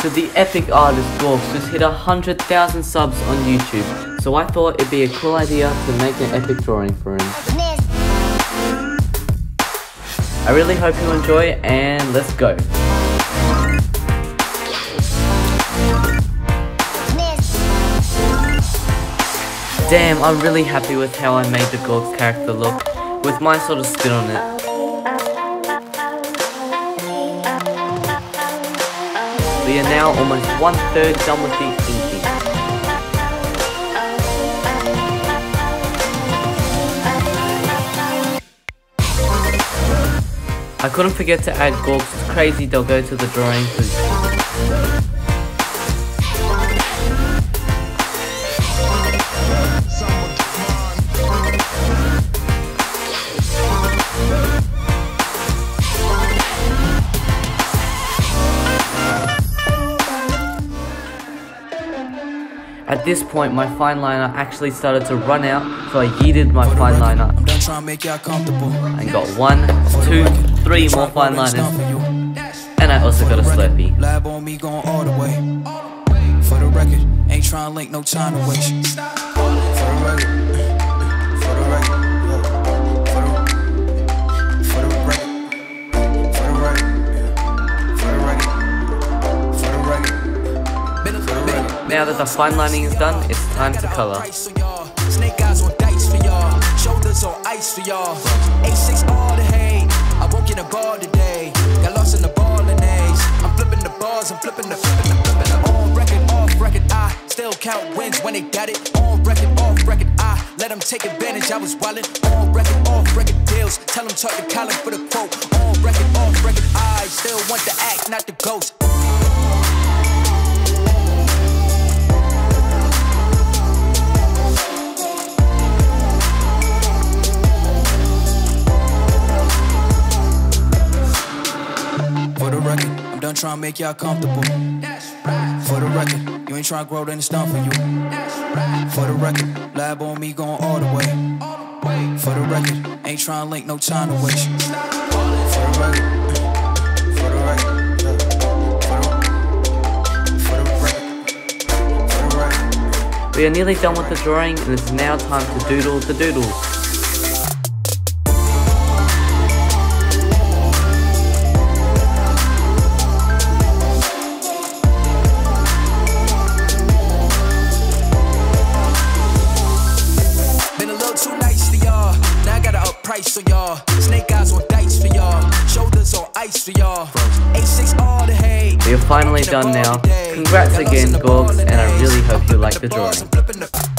So the epic artist Gawx just hit 100,000 subs on YouTube, so I thought it'd be a cool idea to make an epic drawing for him. I really hope you enjoy and let's go. Damn, I'm really happy with how I made the Gawx character look, with my sort of spin on it. We are now almost one third done with the inking. I couldn't forget to add Gawx' crazy doggo to the drawing At this point, my fine liner actually started to run out, so I yeeted my fine liner. I'm done trying to make y'all comfortable. And got one, two, three more fine liners. And I also got a Slurpee. Lab on me going all the way. For the record, ain't trying to link no time to waste. Now that the fine lining is done, it's time to color. Snake eyes on dice for y'all, shoulders on ice for y'all. A6 all the hate, I won't get a ball today. Got lost in the ball and A's. I'm flipping the bars, I'm flipping the flipping the flipping the on record, off record. I still count wins when they got it. On record, off record. I let them take advantage. I was wildin' on record, off record deals. Tell them talk to Colin for the quote. On record, off record. I still want the act, not the ghost. Done trying to make y'all comfortable. For the record, you ain't trying to grow, then it's done for you. For the record, lab on me going all the way. For the record, ain't trying to link no time to waste. For the record. We are nearly done with the drawing and it's now time to doodle the doodles. Y'all. Snake eyes on dice for y'all. Shoulders on ice for y'all. A6 all the hate. We're finally done now. Congrats again, Gawx, and I really hope you like the drawing.